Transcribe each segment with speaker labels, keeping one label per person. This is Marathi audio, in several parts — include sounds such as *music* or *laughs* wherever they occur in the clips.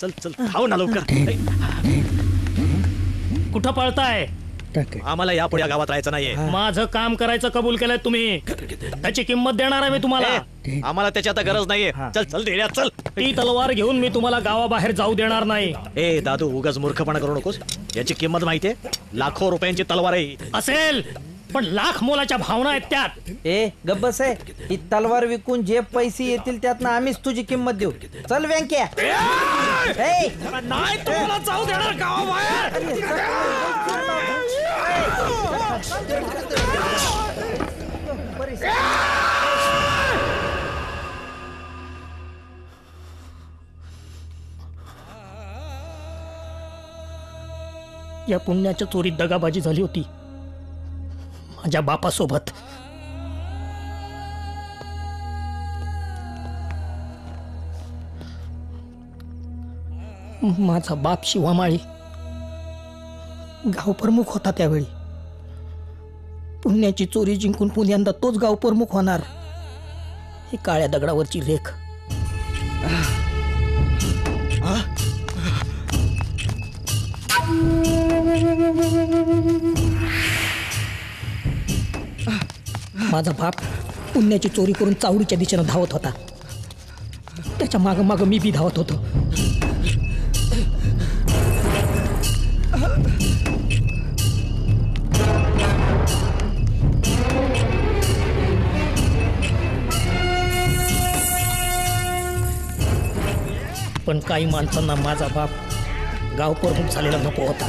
Speaker 1: चल चल ना लवकर.
Speaker 2: कुठं पळताय?
Speaker 1: आम्हाला यापुढे या गावात राहायचं नाहीये.
Speaker 2: माझं काम करायचं कबूल केलंय तुम्ही. त्याची किंमत देणार आहे मी तुम्हाला.
Speaker 1: आम्हाला त्याची आता गरज नाहीये. चल चल रेड्या चल.
Speaker 2: ती तलवार घेऊन मी तुम्हाला गावाबाहेर जाऊ देणार नाही.
Speaker 1: ए दादू उगाच मूर्खपणा करू नकोस. याची किंमत माहितीये? लाखो रुपयांची तलवार आहे.
Speaker 2: असेल. पण लाख मोलाच्या भावना आहेत त्यात
Speaker 3: ए गब्बस आहे ही तलवार विकून जे पैसे येतील त्यातनं आम्हीच तुझी किंमत देऊ चल वेंक्या ए,
Speaker 2: नाही तुम्हाला जाऊ देणार गावाबाहेर या पुण्याच्या चोरीत दगाबाजी झाली होती माझ्या बापासोबत. माझा बाप शिवामाळी. गावप्रमुख होता त्यावेळी. पुण्याची चोरी जिंकून पुण्यांदा तोच गावप्रमुख होणार. ही काळ्या दगडावरची रेख. माझा बाप पुण्याची चोरी करून चावडीच्या दिशेनं धावत होता. त्याच्या मागं मागं मी बी धावत होतो. पण काही माणसांना माझा बाप गाव प्रमुख झालेला नको होता.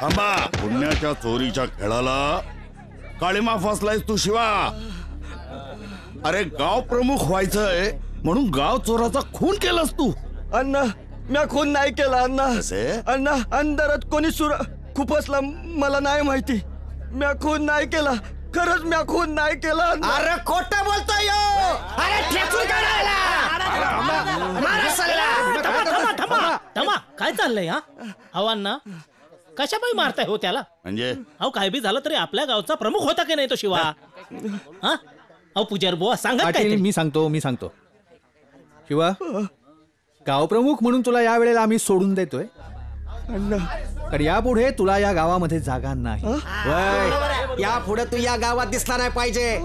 Speaker 4: थांबा पुण्याच्या चोरीच्या खेळाला काळीमा फसलायस तू शिवा अरे गाव प्रमुख व्हायचंय म्हणून गाव चोराचा खून केलास तू
Speaker 5: अण्णा म्या खून नाही केला अण्णा? अण्णा अंधारात कोणी सुर खुपसला मला नाही माहिती म्या खून नाही केला. खरंच म्या खून नाही केला. अरे खोट बोलतोय अरे ठेचून
Speaker 2: थांबा थांबा थांबा थांबा. काय चाललंय हा? आव्हांना कशापाई मारताय हो त्याला?
Speaker 4: म्हणजे?
Speaker 2: अहो काय बी झालं तरी आपल्या गावचा प्रमुख होता की नाही तो शिवा? हा? अहो पुजार बुवा सांगा काय
Speaker 6: पाटील मी सांगतो मी सांगतो. शिवा गावप्रमुख म्हणून तुला या वेळेला आम्ही सोडून देतोय. तर यापुढे तुला या गावामध्ये जागा नाही
Speaker 5: यापुढे तू या गावात दिसला नाही पाहिजे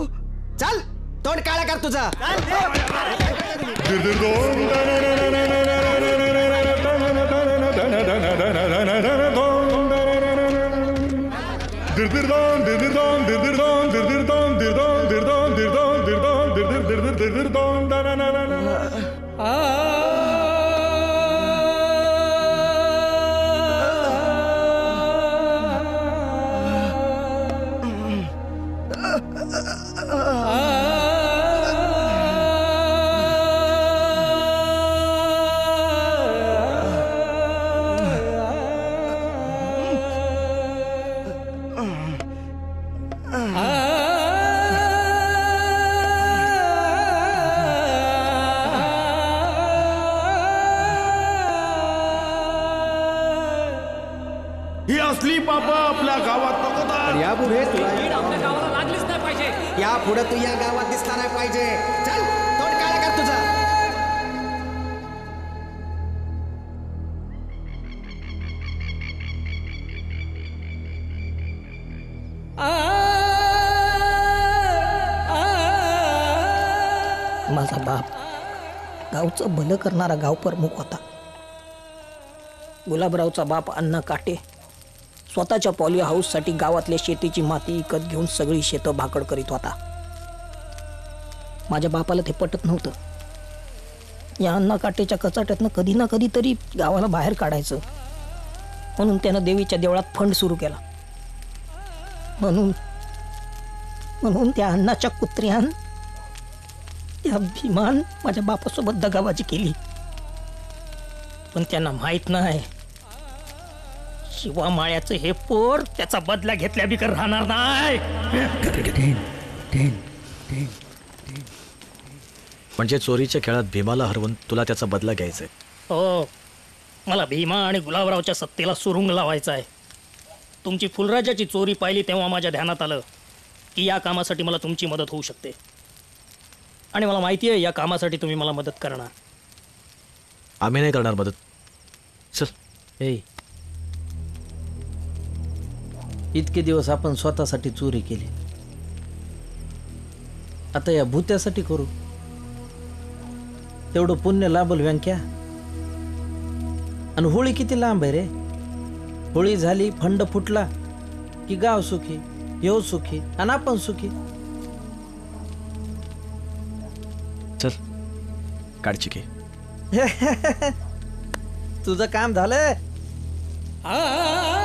Speaker 5: चल तोंड काळा कर तुझा
Speaker 4: असली पाप आपल्या गावात नको
Speaker 6: यापुढे तुला
Speaker 7: आपल्या गावाला लागलीच नाही पाहिजे.
Speaker 8: या पुढे तू या गावात दिसला नाही पाहिजे. चल तोंड काळा कर तुझा.
Speaker 2: माझा बाप गावचं भलं करणारा गाव प्रमुख होता. गुलाबरावचा बाप अण्णा काटे. स्वतःच्या पॉली हाऊससाठी गावातल्या शेतीची माती विकत घेऊन सगळी शेतं भाकड करीत होता. माझ्या बापाला ते पटत नव्हतं. या अण्णा कचाट्यातनं कधी ना कधी तरी गावाला बाहेर काढायचं. म्हणून त्यानं देवीच्या देवळात फंड सुरू केला. म्हणून म्हणून त्या अण्णाच्या कुत्र्यान त्या भीमान माझ्या बापासोबत दगाबाजी केली. पण त्यांना माहीत नाही. शिवा माळ्याचं हे पोर त्याचा बदला घेतल्या बिकर राहणार नाही.
Speaker 1: म्हणजे चोरीच्या खेळात भीमाला हरवून तुला त्याचा बदला घ्यायचा आहे
Speaker 2: हो. मला भीमा आणि गुलाबरावच्या सत्तेला सुरुंग लावायचा आहे तुमची फुलराजाची चोरी पाहिली तेव्हा माझ्या ध्यानात आलं की या कामासाठी मला तुमची मदत होऊ शकते. आणि मला माहिती आहे या कामासाठी तुम्ही मला मदत करणार.
Speaker 1: आम्ही नाही करणार मदत. चल.
Speaker 3: हे इतके दिवस आपण स्वतःसाठी चोरी केली. आता या भूत्यासाठी करू. तेवढं पुण्य लाभल व्यंक्या. आणि होळी किती लांब आहे रे? होळी झाली फंड फुटला की गाव सुखी येऊ सुखी आणि आपण सुखी?
Speaker 1: चल काढची घे. *laughs*
Speaker 3: तुझं काम झालं
Speaker 2: आ